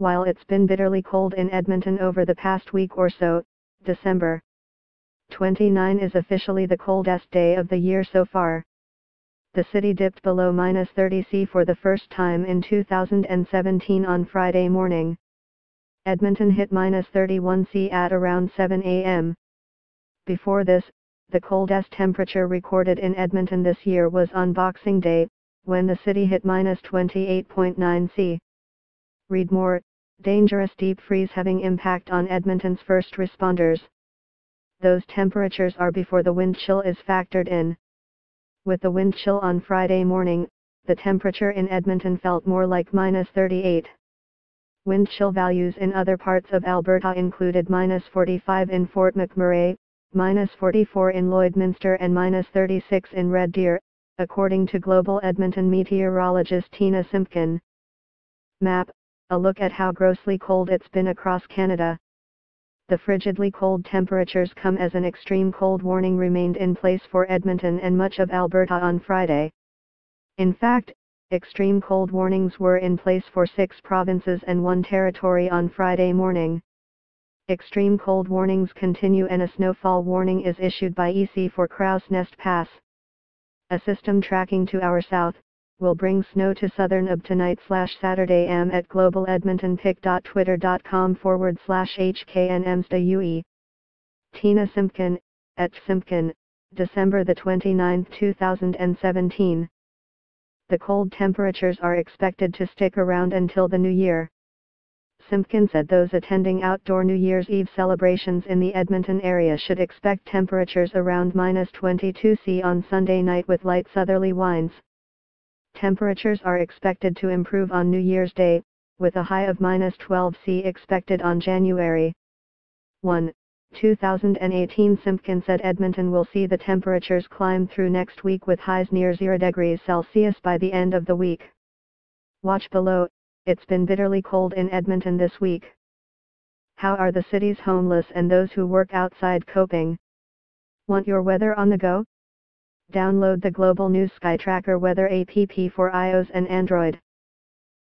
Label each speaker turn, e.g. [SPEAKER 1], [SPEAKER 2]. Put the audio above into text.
[SPEAKER 1] While it's been bitterly cold in Edmonton over the past week or so, December 29 is officially the coldest day of the year so far. The city dipped below minus 30 C for the first time in 2017 on Friday morning. Edmonton hit minus 31 C at around 7 a.m. Before this, the coldest temperature recorded in Edmonton this year was on Boxing Day, when the city hit minus 28.9 C. Read more, dangerous deep freeze having impact on Edmonton's first responders. Those temperatures are before the wind chill is factored in. With the wind chill on Friday morning, the temperature in Edmonton felt more like minus 38. Wind chill values in other parts of Alberta included minus 45 in Fort McMurray, minus 44 in Lloydminster and minus 36 in Red Deer, according to Global Edmonton meteorologist Tina Simpkin. Map a look at how grossly cold it's been across Canada. The frigidly cold temperatures come as an extreme cold warning remained in place for Edmonton and much of Alberta on Friday. In fact, extreme cold warnings were in place for six provinces and one territory on Friday morning. Extreme cold warnings continue and a snowfall warning is issued by EC for Crowsnest Pass. A system tracking to our south, will bring snow to southern Ob tonight slash Saturday am at globaledmontonpic.twitter.com forward slash hknmsdaue. Tina Simpkin, at Simpkin, December the 29th 2017. The cold temperatures are expected to stick around until the new year. Simpkin said those attending outdoor New Year's Eve celebrations in the Edmonton area should expect temperatures around minus 22 C on Sunday night with light southerly winds. Temperatures are expected to improve on New Year's Day, with a high of minus 12 C expected on January 1, 2018 Simpkin said Edmonton will see the temperatures climb through next week with highs near 0 degrees Celsius by the end of the week. Watch below, it's been bitterly cold in Edmonton this week. How are the city's homeless and those who work outside coping? Want your weather on the go? Download the Global News Sky Tracker weather app for iOS and Android.